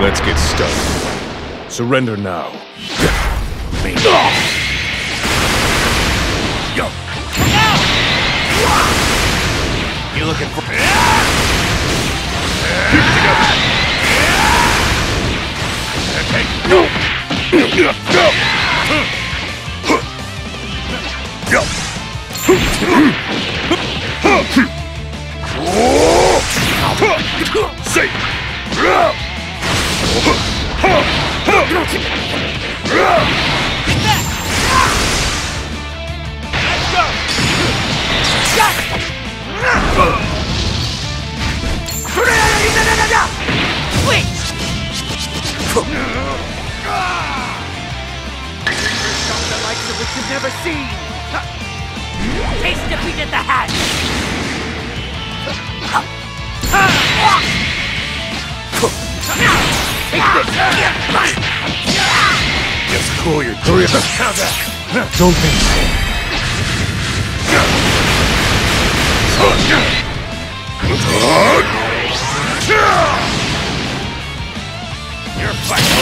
Let's get started. Surrender now. Yo. You looking for? Which you've never seen! Taste defeat at the Just cool your. How's that? Don't be. You're fighting.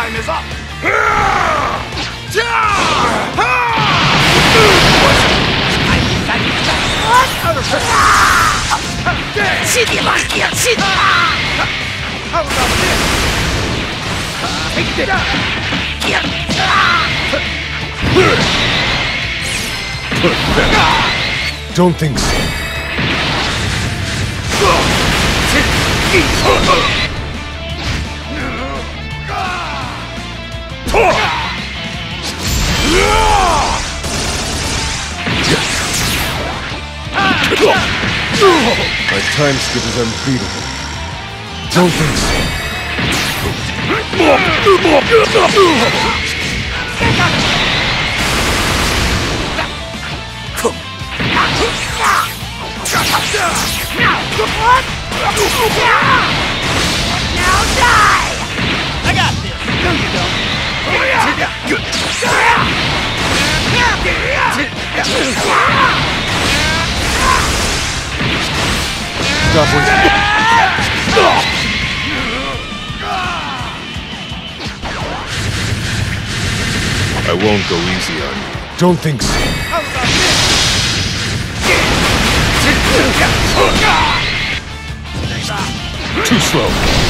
Time is up. How about this? Take this! Don't think so. My time skip is unbeatable. Don't think so. Now die! I got this. No, you don't. Stop. I won't go easy on you. Don't think so. How about this? Too slow.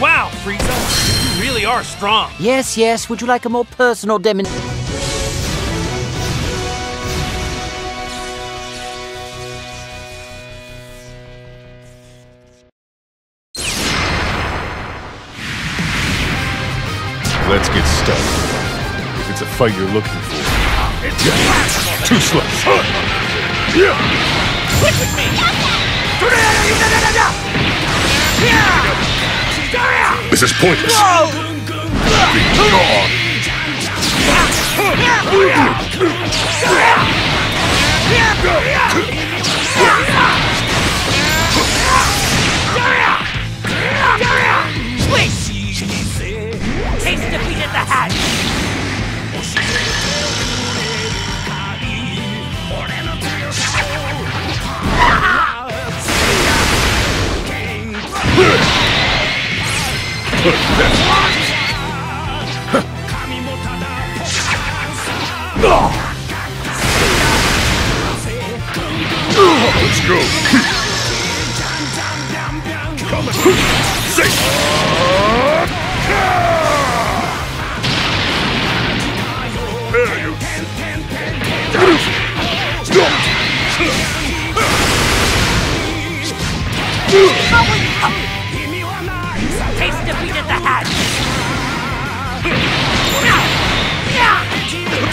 Wow, Frieza, you really are strong. Yes, yes. Would you like a more personal demonstration? Let's get started. If it's a fight you're looking for. Too slow. Quit with me. This is pointless. Be Let's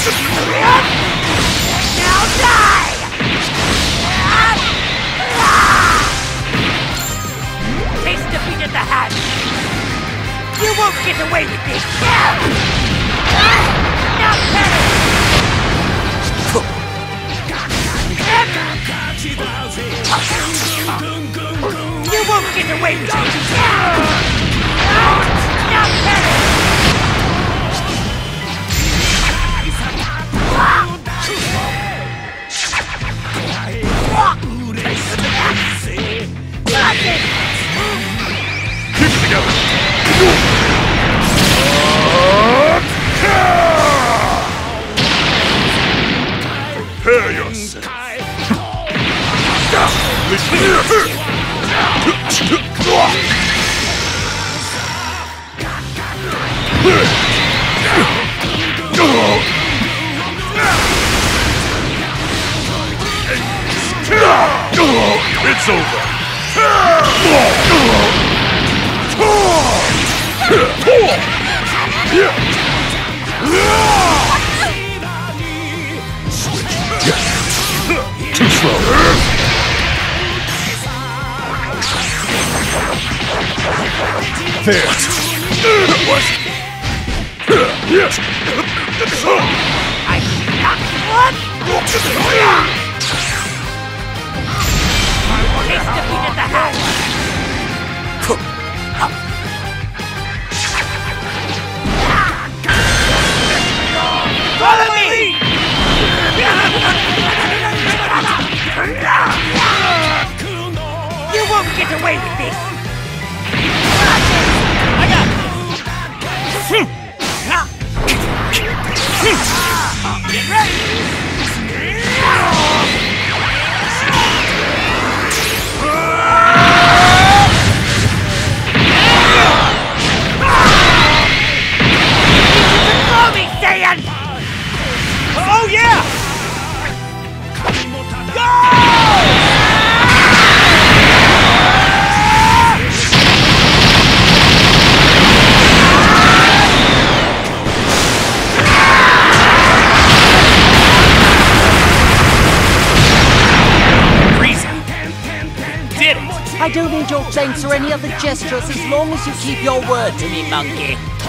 Now die! Taste defeat at the hatch! You won't get away with this! Now perish! You won't get away with this! Keep it together. Prepare yourself. It's over. Too slow. There. What? Yes. Taste defeat at the hatch! Thanks or any other gestures as long as you keep your word to me, monkey.